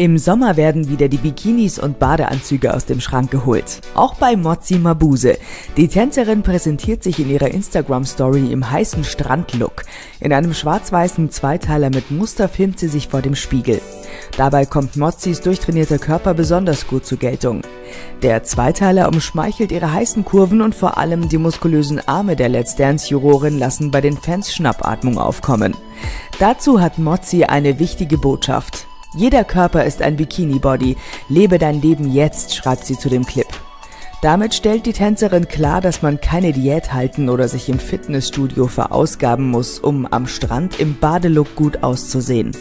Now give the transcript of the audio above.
Im Sommer werden wieder die Bikinis und Badeanzüge aus dem Schrank geholt. Auch bei Mozzi Mabuse. Die Tänzerin präsentiert sich in ihrer Instagram-Story im heißen Strandlook. In einem schwarz-weißen Zweiteiler mit Muster filmt sie sich vor dem Spiegel. Dabei kommt Mozzis durchtrainierter Körper besonders gut zur Geltung. Der Zweiteiler umschmeichelt ihre heißen Kurven und vor allem die muskulösen Arme der Let's Dance-Jurorin lassen bei den Fans Schnappatmung aufkommen. Dazu hat Mozzi eine wichtige Botschaft. Jeder Körper ist ein Bikini-Body. Lebe dein Leben jetzt, schreibt sie zu dem Clip. Damit stellt die Tänzerin klar, dass man keine Diät halten oder sich im Fitnessstudio verausgaben muss, um am Strand im Badelook gut auszusehen.